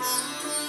Deus.